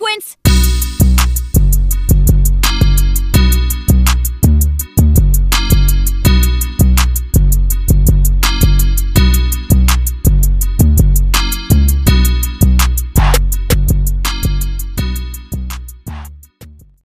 sequence?